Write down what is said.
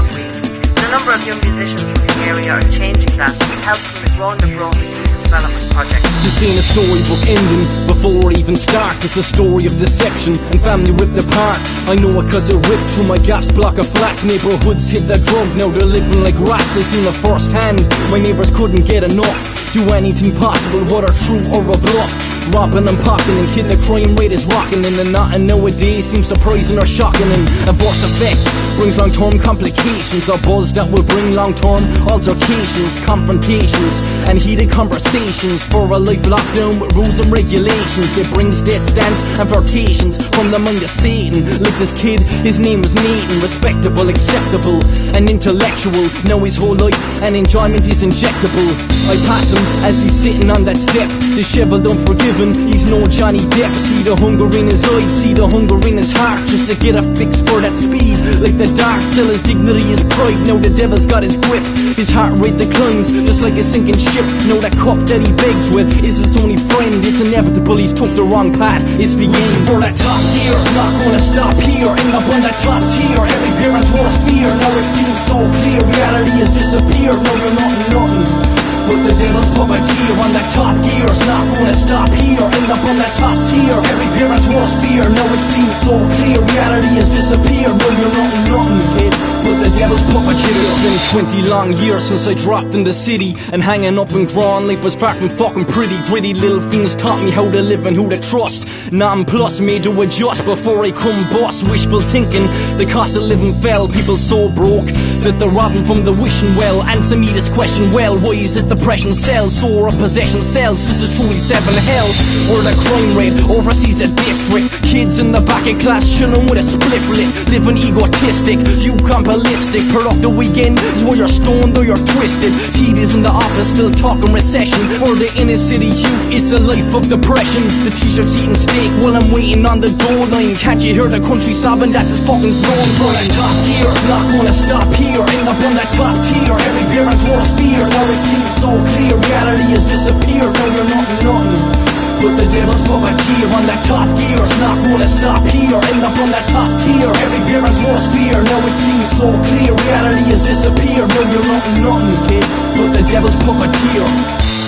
the a number of young musicians from the area are changing that with help from the Brawler Youth Development Project. You've seen a storybook ending before it even start. It's a story of deception and family ripped apart. I know it cause it ripped through my gaps, block of flats. Neighborhoods hit the drug, now they're living like rats. I seen it firsthand. My neighbors couldn't get enough. Do anything possible, What whether true or a bluff. Robbing and pocking and killing the rate is rocking and the not and nowadays seems surprising or shocking and a adverse effects brings long term complications a buzz that will bring long term altercations confrontations and heated conversations for a life locked down with rules and regulations. It brings stands and flirtations from the mind of Satan. Like this kid his name was Nathan. Respectable acceptable and intellectual. Now his whole life and enjoyment is injectable. I pass him as he's sitting on that step. Disheveled He's no Johnny Depp. See the hunger in his eyes See the hunger in his heart Just to get a fix for that speed. Like the dark Till his dignity is pride. Now the devil's got his grip His heart rate declines Just like a sinking ship. Know that cup that he begs with Is his only friend. It's inevitable he's took the wrong path. It's the end for that top gear It's not gonna stop here. End up on that top tier Every parent's worst fear. Now it seems so clear. Reality has disappeared. No puppeteer on that top gear It's not gonna stop here. End up on that been 20 long years since I dropped in the city And hanging up in Grand Life was far from fucking pretty Gritty little things taught me how to live and who to trust Non plus made to adjust before I come boss Wishful thinking The cost of living fell People so broke That they're robbing from the wishing well Answer me this question well Why is it depression sells, sore of possession sells. This is truly seven hell. Where the crime rate oversees the district. Kids in the back of class chilling with a spliff lit, living egotistic. You come ballistic. Off the weekend is where you're stoned or you're twisted. TV's in the office still talking recession. For the inner city youth, it's a life of depression. The t-shirt's eating steak while I'm waiting on the door line. Can't you hear the country sobbing? That's his fucking zone. For that top gear, it's not gonna stop here. End up on that But the devil's puppeteer on that top gear. It's not gonna stop here. End up on that top tier. Every parent's more fear Now it seems so clear. Reality has disappeared. No, you're nothing, nothing, kid. But the devil's puppeteer